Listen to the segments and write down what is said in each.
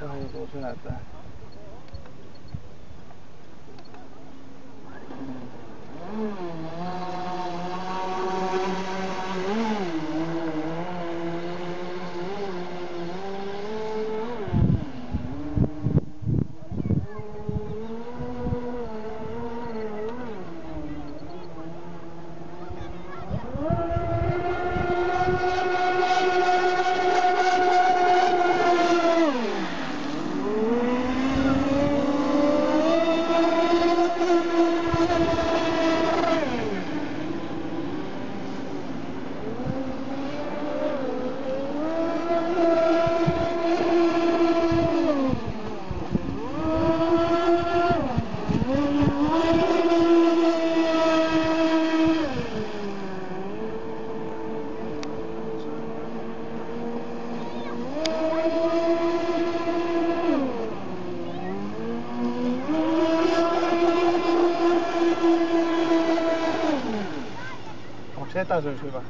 Tähän joutuu säätää. Onks etäisyys hyvä?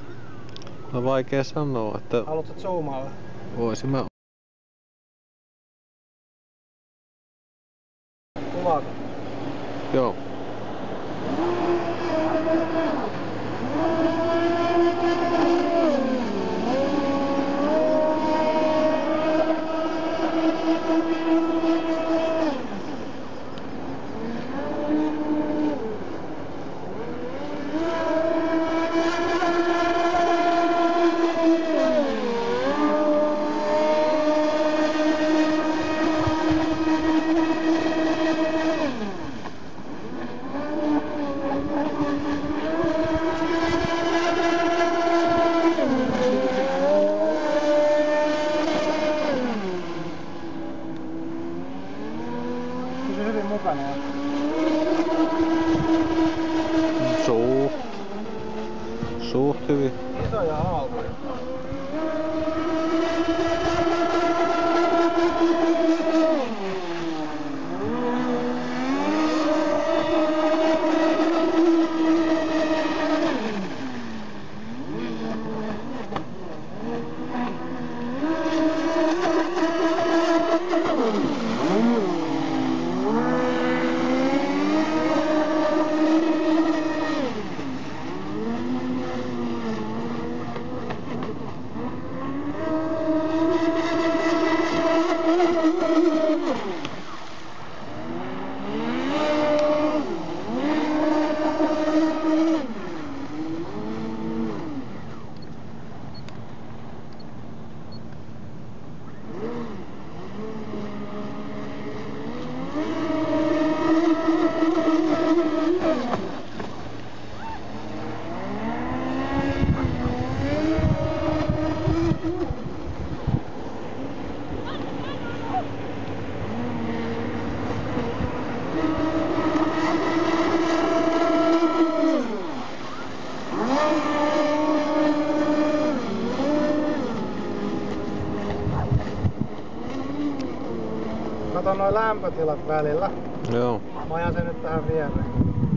No vaikea sanoa, että Haluatko zoomailla? voisin mä... Kuvaako? Joo. Pysy hyvin. Isoja aaltoja. Noin lämpötilat välillä. Joo. Mä ajan sen nyt tähän viereen.